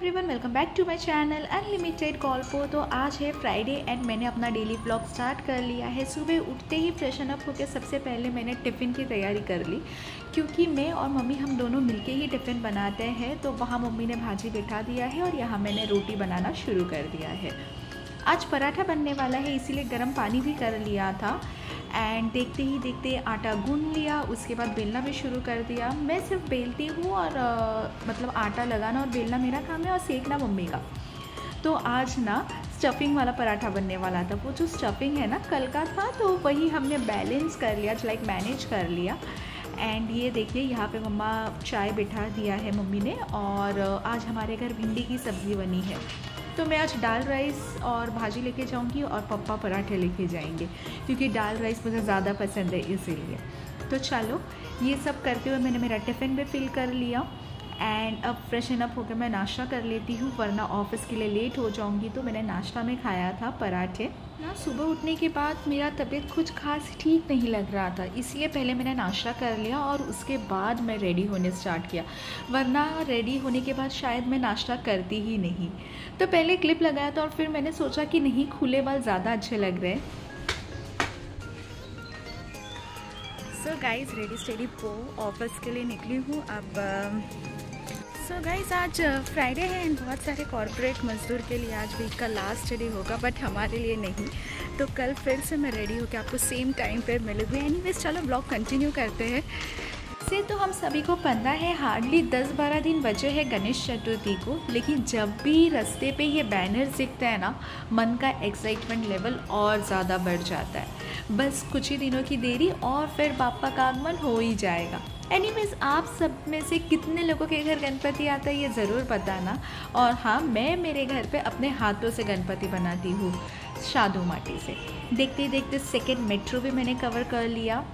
Everyone welcome back to my channel unlimited call को तो आज है फ्राइडे एंड मैंने अपना डेली ब्लॉग स्टार्ट कर लिया है। सुबह उठते ही फ्रेशन अप होकर सबसे पहले मैंने टिफ़िन की तैयारी कर ली, क्योंकि मैं और मम्मी हम दोनों मिलके ही टिफ़िन बनाते हैं तो वहाँ मम्मी ने भाजी बिठा दिया है और यहाँ मैंने रोटी बनाना शुरू कर दिया है। आज पराठा बनने वाला है इसीलिए गर्म पानी भी कर लिया था। एंड देखते ही देखते आटा गूंद लिया उसके बाद बेलना भी शुरू कर दिया। मैं सिर्फ़ बेलती हूँ और आ, मतलब आटा लगाना और बेलना मेरा काम है और सेकना मम्मी का। तो आज ना स्टफिंग वाला पराठा बनने वाला था। वो जो स्टफिंग है ना कल का था तो वही हमने बैलेंस कर लिया लाइक मैनेज कर लिया। एंड ये देखिए यहाँ पे मम्मा चाय बिठा दिया है मम्मी ने और आज हमारे घर भिंडी की सब्ज़ी बनी है। तो मैं आज दाल राइस और भाजी लेके जाऊँगी और पप्पा पराठे लेके जाएँगे, क्योंकि दाल राइस मुझे ज़्यादा पसंद है इसीलिए। तो चलो, ये सब करते हुए मैंने मेरा टिफ़िन भी फिल कर लिया एंड अब फ्रेशन अप होकर मैं नाश्ता कर लेती हूँ, वरना ऑफ़िस के लिए लेट हो जाऊँगी तो मैंने नाश्ता में खाया था पराठे। ना, सुबह उठने के बाद मेरा तबीयत कुछ खास ठीक नहीं लग रहा था, इसलिए पहले मैंने नाश्ता कर लिया और उसके बाद मैं रेडी होने स्टार्ट किया। वरना रेडी होने के बाद शायद मैं नाश्ता करती ही नहीं। तो पहले क्लिप लगाया था और फिर मैंने सोचा कि नहीं, खुले बाल ज़्यादा अच्छे लग रहे हैं। सो गाइज़ रेडी स्टेडी पो ऑफ़िस के लिए निकली हूँ। अब सो गाइज़ आज फ्राइडे uh, है एंड बहुत सारे कॉरपोरेट मजदूर के लिए आज वीक का लास्ट डे होगा बट हमारे लिए नहीं। तो कल फिर से मैं रेडी होकर आपको सेम टाइम पर मिलूँगी। एनी चलो ब्लॉग कंटिन्यू करते हैं। से तो हम सभी को पता है हार्डली 10-12 दिन बचे हैं गणेश चतुर्थी को लेकिन जब भी रास्ते पे ये बैनर दिखते हैं ना मन का एक्साइटमेंट लेवल और ज़्यादा बढ़ जाता है। बस कुछ ही दिनों की देरी और फिर बापा का आगमन हो ही जाएगा। एनीवेज आप सब में से कितने लोगों के घर गणपति आता है, ये ज़रूर बताना। और हाँ मैं मेरे घर पे अपने हाथों से गणपति बनाती हूँ शादू माटी से। देखते देखते सेकेंड मेट्रो भी मैंने कवर कर लिया।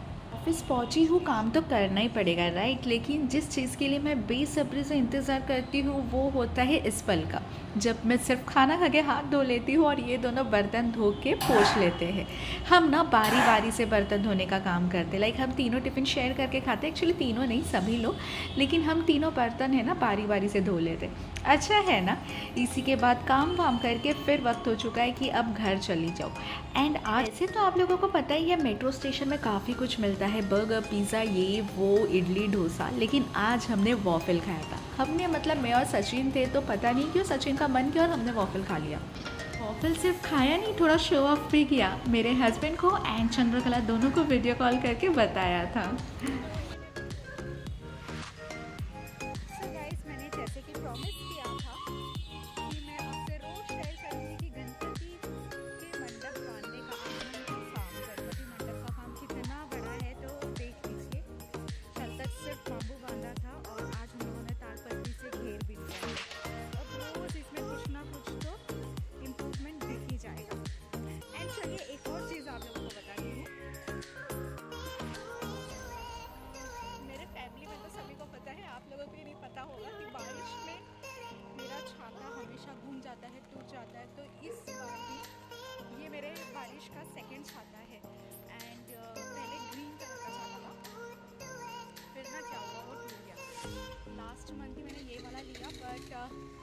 ऑफ़िस पहुँची हूँ, काम तो करना ही पड़ेगा राइट लेकिन जिस चीज़ के लिए मैं बेसब्री से इंतज़ार करती हूँ, वो होता है इस पल का। जब मैं सिर्फ़ खाना खा के हाथ धो लेती हूँ और ये दोनों बर्तन धो के पोछ लेते हैं। हम ना बारी बारी से बर्तन धोने का काम करते लाइक हम तीनों टिफ़िन शेयर करके खाते एक्चुअली तीनों नहीं, सभी लोग। लेकिन हम तीनों बर्तन है ना बारी बारी से धो लेते अच्छा है ना? इसी के बाद काम वाम करके फिर वक्त हो चुका है कि अब घर चली जाओ। एंड आज से तो आप लोगों को पता ही है, मेट्रो स्टेशन में काफ़ी कुछ मिलता है। बर्गर पिज़्ज़ा ये वो इडली डोसा लेकिन आज हमने वॉफिल खाया था। हमने मतलब मैं और सचिन थे तो पता नहीं क्यों सचिन का मन किया और हमने वॉफिल खा लिया। वॉफिल सिर्फ़ खाया नहीं थोड़ा शो ऑफ़ भी किया। मेरे हस्बैंड को एंड चंद्रकला दोनों को वीडियो कॉल करके बताया था। लिया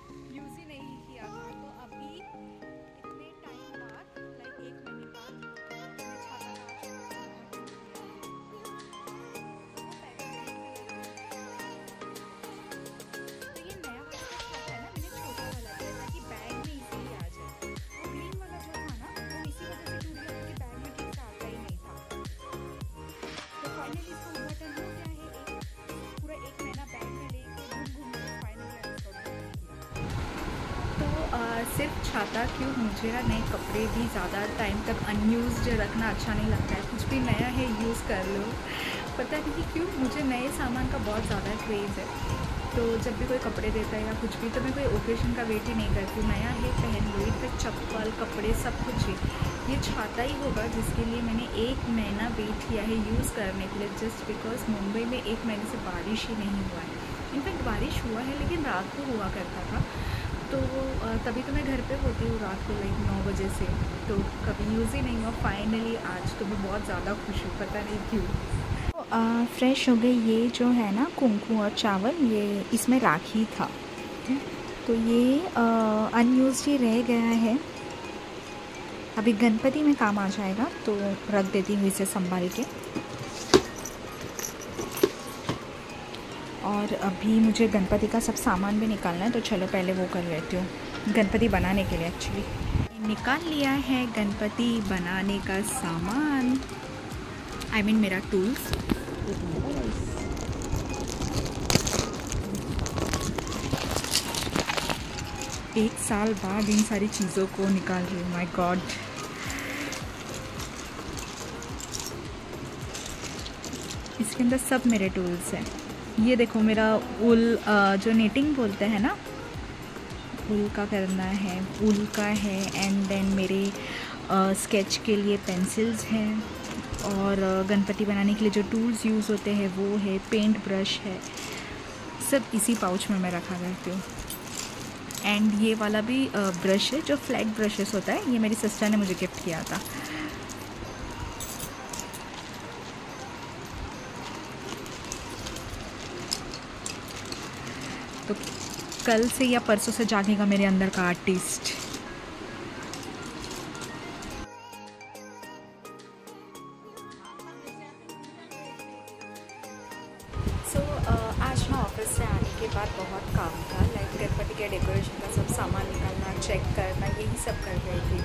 सिर्फ़ छाता क्यों? मुझे ना नए कपड़े भी ज़्यादा टाइम तक अनयूज रखना अच्छा नहीं लगता है। कुछ भी नया है यूज़ कर लो। पता नहीं क्यों, मुझे नए सामान का बहुत ज़्यादा क्रेज़ है। तो जब भी कोई कपड़े देता है या कुछ भी तो मैं कोई ओकेशन का वेट ही नहीं करती। नया है, पहन लो फिर चप्पल, कपड़े, सब कुछ ही। ये छाता ही होगा जिसके लिए मैंने एक महीना वेट किया है यूज़ करने के लिए जस्ट बिकॉज़ मुंबई में एक महीने से बारिश ही नहीं हुआ है। इनफैक्ट बारिश हुआ है, लेकिन रात को हुआ करता था। तो तभी तो मैं घर पे होती हूँ रात को लाइक नौ बजे से। तो कभी यूज़ ही नहीं हुआ। फाइनली आज तो मैं बहुत ज़्यादा खुश हूँ। पता नहीं क्यों। तो फ्रेश हो गए ये जो है ना कुंकू और चावल ये इसमें राखी था। तो ये अनयूज ही रह गया है। अभी गणपति में काम आ जाएगा तो रख देती हूँ इसे संभाल के। और अभी मुझे गणपति का सब सामान भी निकालना है तो चलो पहले वो कर लेती हूँ। गणपति बनाने के लिए एक्चुअली निकाल लिया है गणपति बनाने का सामान। आई I मीन mean, मेरा टूल्स एक साल बाद इन सारी चीज़ों को निकाल रही हूँ माई गॉड इसके अंदर सब मेरे टूल्स हैं। ये देखो मेरा उल जो नेटिंग बोलते हैं ना, उल का करना है, उल का है एंड देन मेरे स्केच के लिए पेंसिल्स हैं, और गणपति बनाने के लिए जो टूल्स यूज़ होते हैं वो है पेंट ब्रश है, सब इसी पाउच में मैं रखा करती हूँ। एंड ये वाला भी ब्रश है, जो फ्लैट ब्रशेस होता है, ये मेरी सिस्टर ने मुझे गिफ्ट किया था। तो कल से या परसों से जागेगा मेरे अंदर का आर्टिस्ट सो uh, आज ऑफ़िस से आने के बाद बहुत काम था लाइक के डेकोरेशन का सब सामान निकालना चेक करना यही सब कर रही थी।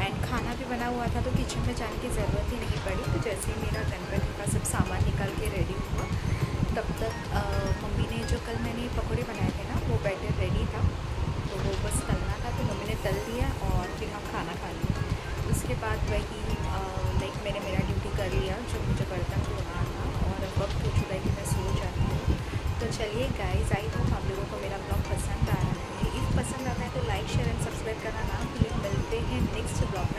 एंड खाना भी बना हुआ था तो किचन में जाने की ज़रूरत ही नहीं पड़ी तो जैसे ही मेरा गणपति का सब सामान निकाल के रेडी हुआ चलिए गाइस आई होप आप लोगों को मेरा ब्लॉग पसंद आ रहा है। इफ़ पसंद आता है तो लाइक शेयर एंड सब्सक्राइब करना ना भूलें। मिलते हैं नेक्स्ट ब्लॉग